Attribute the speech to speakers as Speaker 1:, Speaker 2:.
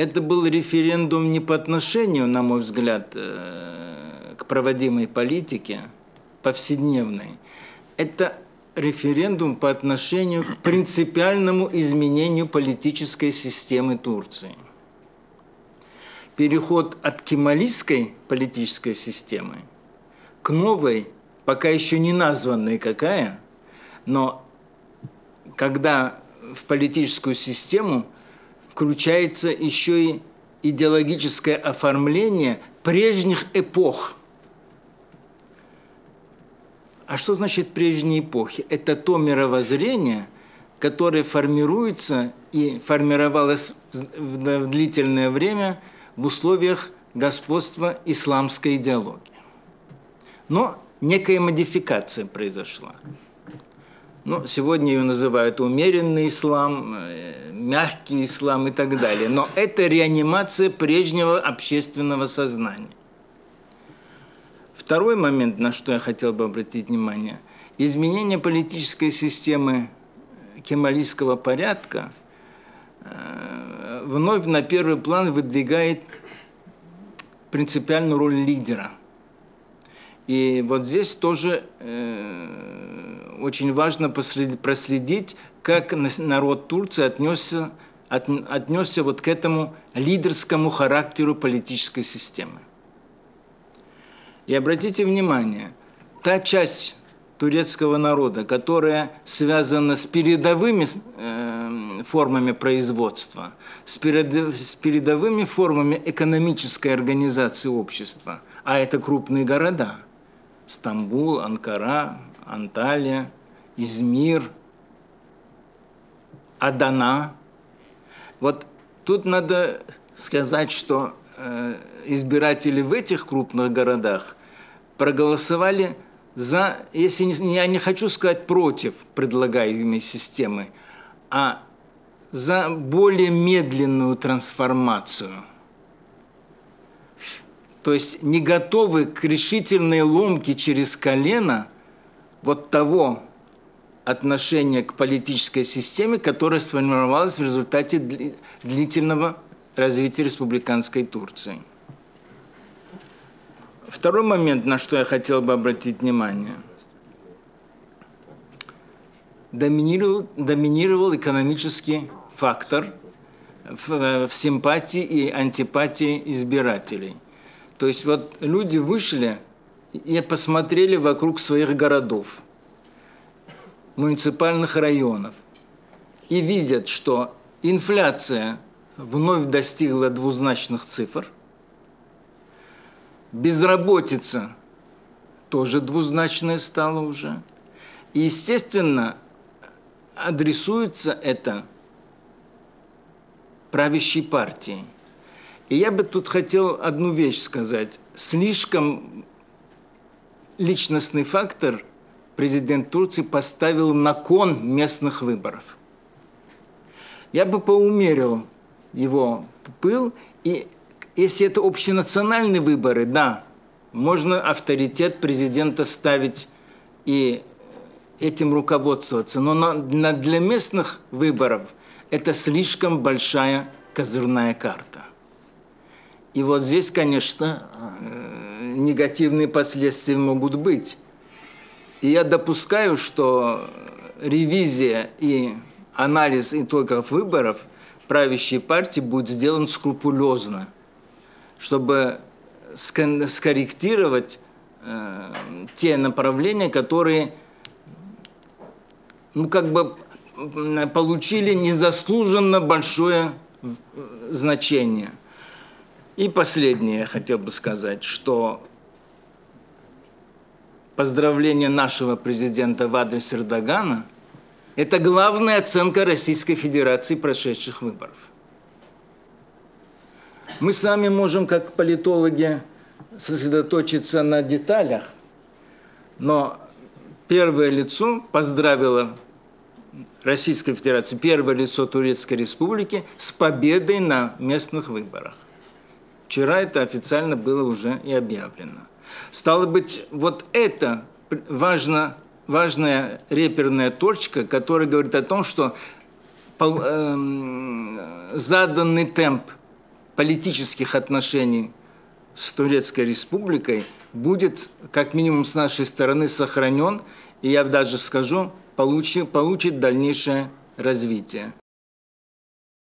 Speaker 1: это был референдум не по отношению, на мой взгляд, э, к проводимой политике повседневной. Это референдум по отношению к принципиальному изменению политической системы Турции. Переход от кемалистской политической системы к новой, пока еще не названной какая, но когда в политическую систему включается еще и идеологическое оформление прежних эпох. А что значит прежние эпохи? Это то мировоззрение, которое формируется и формировалось в длительное время в условиях господства исламской идеологии. Но некая модификация произошла. Ну, сегодня ее называют умеренный ислам, э, мягкий ислам и так далее. Но это реанимация прежнего общественного сознания. Второй момент, на что я хотел бы обратить внимание. Изменение политической системы кемалийского порядка э, вновь на первый план выдвигает принципиальную роль лидера. И вот здесь тоже э, очень важно проследить, как народ Турции отнесся, от, отнесся вот к этому лидерскому характеру политической системы. И обратите внимание, та часть турецкого народа, которая связана с передовыми э, формами производства, с, перед, с передовыми формами экономической организации общества, а это крупные города – Стамбул, Анкара, Анталия, Измир, Адана. Вот тут надо сказать, что э, избиратели в этих крупных городах проголосовали за, если не, я не хочу сказать против предлагаемой системы, а за более медленную трансформацию. То есть не готовы к решительной ломке через колено – вот того отношения к политической системе, которая сформировалась в результате длительного развития республиканской Турции. Второй момент, на что я хотел бы обратить внимание. Доминировал, доминировал экономический фактор в, в симпатии и антипатии избирателей. То есть вот люди вышли и посмотрели вокруг своих городов, муниципальных районов, и видят, что инфляция вновь достигла двузначных цифр, безработица тоже двузначная стала уже. И, естественно, адресуется это правящей партии. И я бы тут хотел одну вещь сказать. Слишком личностный фактор президент Турции поставил на кон местных выборов. Я бы поумерил его пыл, и если это общенациональные выборы, да, можно авторитет президента ставить и этим руководствоваться, но для местных выборов это слишком большая козырная карта. И вот здесь, конечно, негативные последствия могут быть. И я допускаю, что ревизия и анализ итогов выборов правящей партии будет сделан скрупулезно, чтобы скорректировать э, те направления, которые ну, как бы получили незаслуженно большое значение. И последнее я хотел бы сказать, что поздравление нашего президента в адрес Эрдогана – это главная оценка Российской Федерации прошедших выборов. Мы сами можем, как политологи, сосредоточиться на деталях, но первое лицо поздравило Российской Федерации, первое лицо Турецкой Республики с победой на местных выборах. Вчера это официально было уже и объявлено. Стало быть, вот это важно, важная реперная точка, которая говорит о том, что эм, заданный темп политических отношений с Турецкой Республикой будет, как минимум с нашей стороны, сохранен, и я даже скажу, получит, получит дальнейшее развитие.